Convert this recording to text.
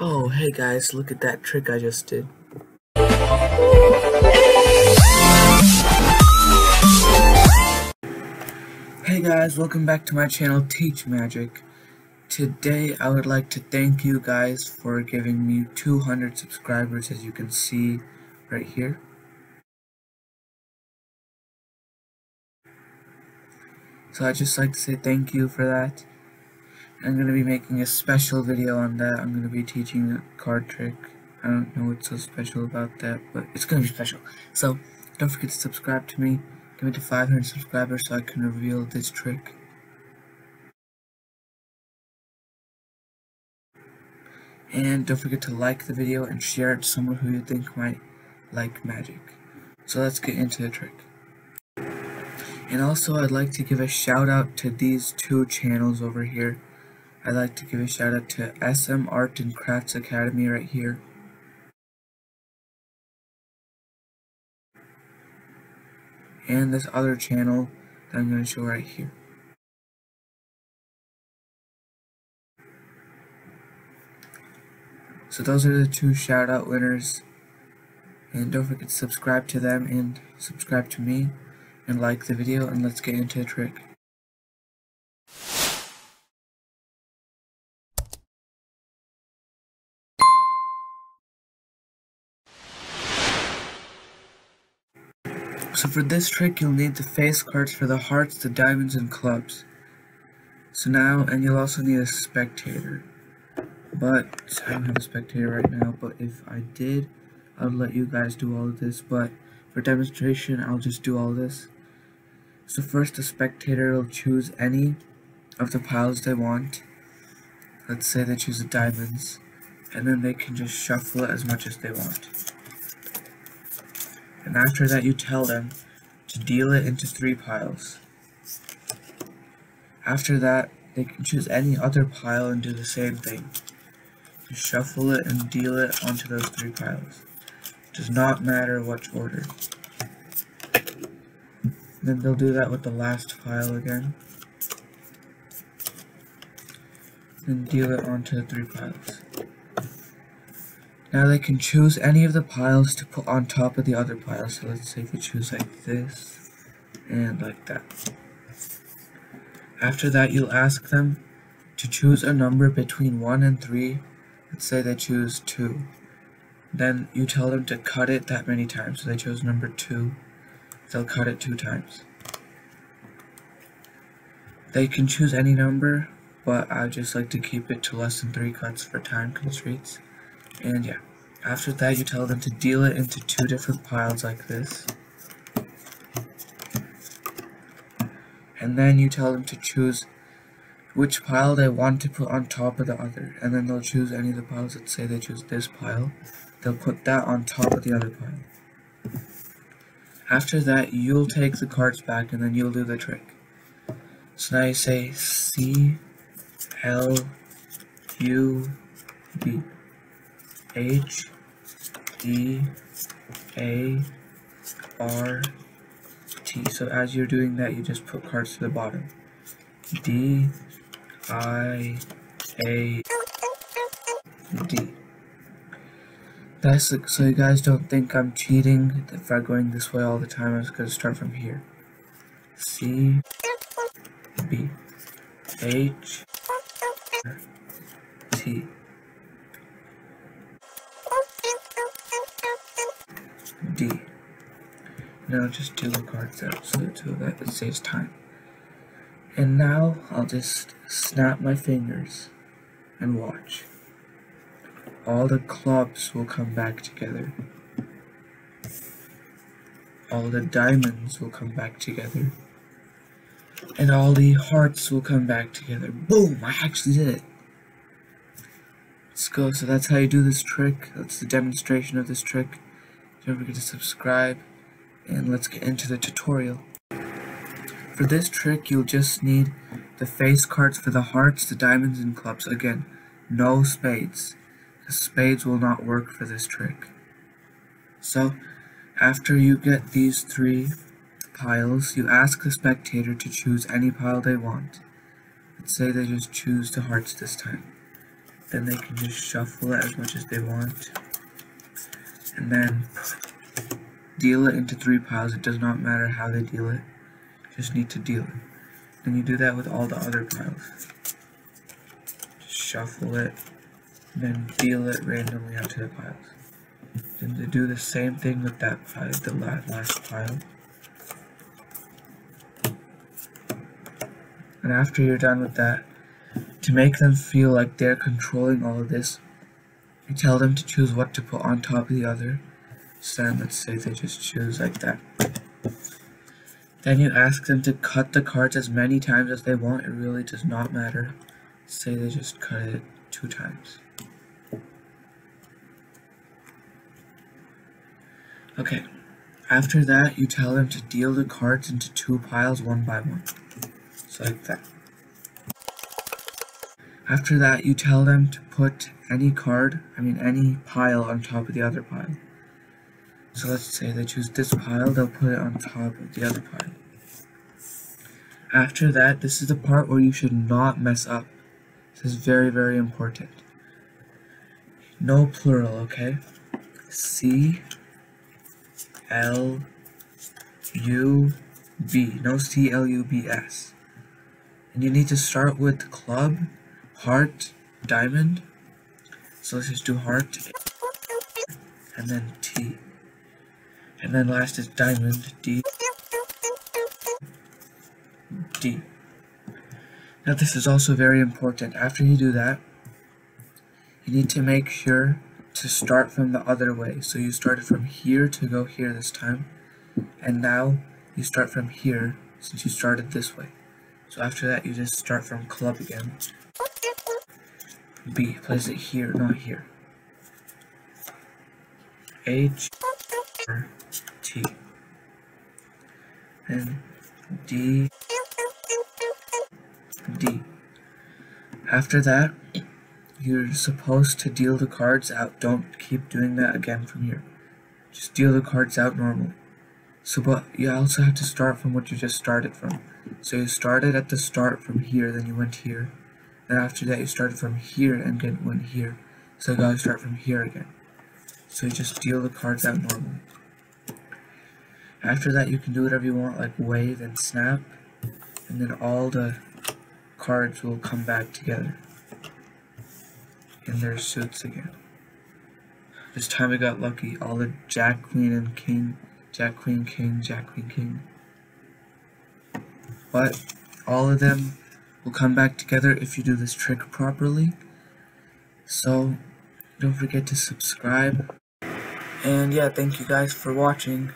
Oh, hey guys, look at that trick I just did. Hey guys, welcome back to my channel Teach Magic. Today I would like to thank you guys for giving me 200 subscribers as you can see right here. So I'd just like to say thank you for that. I'm going to be making a special video on that. I'm going to be teaching a card trick. I don't know what's so special about that, but it's going to be special. So, don't forget to subscribe to me. Give me to 500 subscribers so I can reveal this trick. And don't forget to like the video and share it to someone who you think might like magic. So let's get into the trick. And also I'd like to give a shout out to these two channels over here. I'd like to give a shout out to SM Art and Crafts Academy right here. And this other channel that I'm going to show right here. So those are the two shout out winners. And don't forget to subscribe to them and subscribe to me and like the video and let's get into the trick. So for this trick, you'll need the face cards for the hearts, the diamonds, and clubs. So now, and you'll also need a spectator. But, I don't have a spectator right now, but if I did, I would let you guys do all of this, but for demonstration, I'll just do all this. So first, the spectator will choose any of the piles they want. Let's say they choose the diamonds, and then they can just shuffle it as much as they want and after that you tell them to deal it into three piles. After that, they can choose any other pile and do the same thing. Just shuffle it and deal it onto those three piles. Does not matter which order. Then they'll do that with the last pile again. And deal it onto the three piles. Now they can choose any of the piles to put on top of the other piles. So let's say they choose like this and like that. After that, you'll ask them to choose a number between 1 and 3. Let's say they choose 2. Then you tell them to cut it that many times. So they chose number 2. They'll cut it 2 times. They can choose any number, but I just like to keep it to less than 3 cuts for time constraints. And yeah, after that you tell them to deal it into two different piles like this. And then you tell them to choose which pile they want to put on top of the other. And then they'll choose any of the piles. Let's say they choose this pile. They'll put that on top of the other pile. After that, you'll take the cards back and then you'll do the trick. So now you say C L U B. H D A R T. So as you're doing that, you just put cards to the bottom. D I A D. That's so you guys don't think I'm cheating if I'm going this way all the time. I'm just gonna start from here. C B H T. D. Now just do the cards out so, that it saves time. And now I'll just snap my fingers and watch. All the clubs will come back together. All the diamonds will come back together. And all the hearts will come back together. Boom! I actually did it. Let's go. So that's how you do this trick. That's the demonstration of this trick. Don't forget to subscribe and let's get into the tutorial. For this trick you'll just need the face cards for the hearts, the diamonds, and clubs. Again, no spades. The spades will not work for this trick. So, after you get these three piles, you ask the spectator to choose any pile they want. Let's say they just choose the hearts this time. then they can just shuffle it as much as they want. And then deal it into three piles. It does not matter how they deal it. Just need to deal it. And you do that with all the other piles. Just shuffle it, then deal it randomly onto the piles. And to do the same thing with that pile, the last pile. And after you're done with that, to make them feel like they're controlling all of this, you tell them to choose what to put on top of the other. So let's say they just choose like that. Then you ask them to cut the cards as many times as they want. It really does not matter. Say they just cut it two times. Okay. After that, you tell them to deal the cards into two piles one by one. So like that. After that, you tell them to put any card, I mean any pile on top of the other pile. So let's say they choose this pile, they'll put it on top of the other pile. After that, this is the part where you should not mess up. This is very, very important. No plural, okay? C L U B. No C L U B S. And you need to start with club, heart, diamond. So let's just do heart. And then T. And then last is diamond, D. D. Now this is also very important. After you do that, you need to make sure to start from the other way. So you started from here to go here this time. And now you start from here since you started this way. So after that you just start from club again. B, place it here, not here. H, R, T. And D, D. After that, you're supposed to deal the cards out. Don't keep doing that again from here. Just deal the cards out normally. So, but you also have to start from what you just started from. So you started at the start from here, then you went here. Then after that you started from here and then went here. So you gotta start from here again. So you just deal the cards out normally. After that you can do whatever you want, like wave and snap. And then all the cards will come back together in their suits again. This time we got lucky. All the Jack, Queen, and King, Jack, Queen, King, Jack, Queen, King. But all of them will come back together if you do this trick properly. So don't forget to subscribe. And yeah, thank you guys for watching.